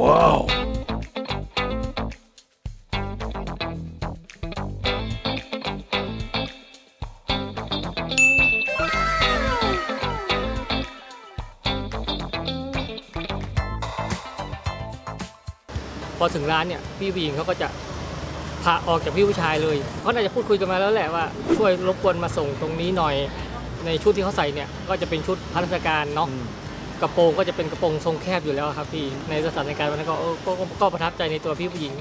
ว้าวพอถึงร้านเนี่ยพี่ผู้หญิงเขาก็จะพาออกจากพี่ผู้ชายเลยเขาน่าจจะพูดคุยกันมาแล้วแหละว่าช่วยรบกวนมาส่งตรงนี้หน่อย ในชุดที่เขาใส่เนี่ยก็จะเป็นชุดพัฒการเนาะ กระโปรงก็จะเป็นกระโปรงทรงแคบอยู่แล้วครับพี่ในสถานการณ์วันนั้นก็เออก็ก็ก็ประทับใจในตัวพี่ผู้หญิง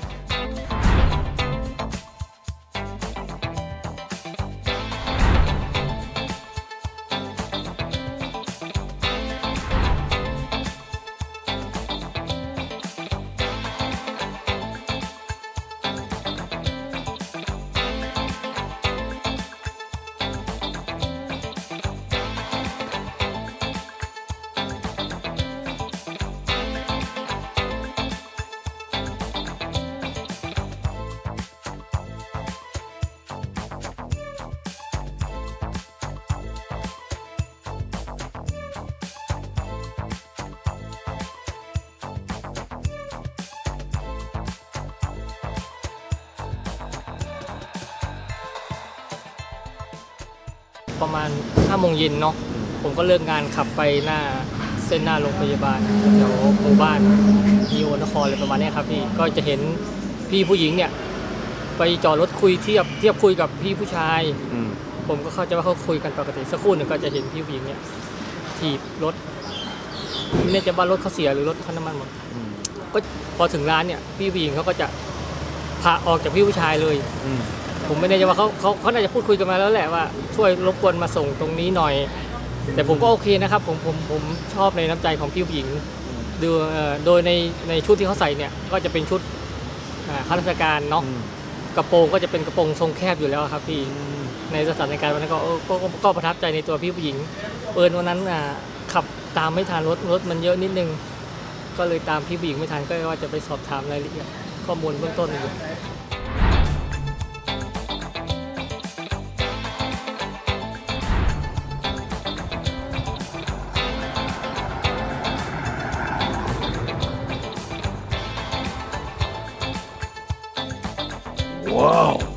ประมาณ5โมงเย็นเนาะผมก็เลิกงานขับไปหน้าเส้นหน้าโรงพยาบาลแถวหมู่บ้านพีโอนครอะไรประมาณเนี้ยครับพี่ก็จะเห็นพี่ผู้หญิงเนี่ย ไปจอดรถคุยเทียบเทียบคุยกับพี่ผู้ชายอืมผมก็เข้าใจว่าเขาคุยกันปกติสักครู่หนึ่งก็จะเห็นพี่ผู้หญิงเนี่ยถีบรถไม่แน่ใจว่ารถเขาเสียหรือรถเขาน้ำมันหมดอืมก็พอถึงร้านเนี่ย พี่ผู้หญิงเขาก็จะพาออกจากพี่ผู้ชายเลยอืม ผมไม่แน่ใจว่าเขาเขาเขาน่าจะพูดคุยกันมาแล้วแหละว่าช่วยรบกวนมาส่งตรงนี้หน่อย แต่ผมก็โอเคนะครับ ผมผมผมชอบในน้ำใจของพี่ผู้หญิงดูเอ่อโดยในในชุดที่เขาใส่เนี่ยก็จะเป็นชุดอ่าข้าราชการเนาะอืมกระโปรงก็จะเป็นกระโปรงทรงแคบอยู่แล้วครับพี่ ในสถานการณ์วันนั้นก็เออก็ก็ก็ประทับใจในตัวพี่ผู้หญิงเอิญวันนั้นอ่าขับตามไม่ทันรถรถมันเยอะนิดนึง ก็เลยตามพี่ผู้หญิงไม่ทันก็ว่าจะไปสอบถามรายละเอียดข้อมูลเบื้องต้นอยู่ Wow.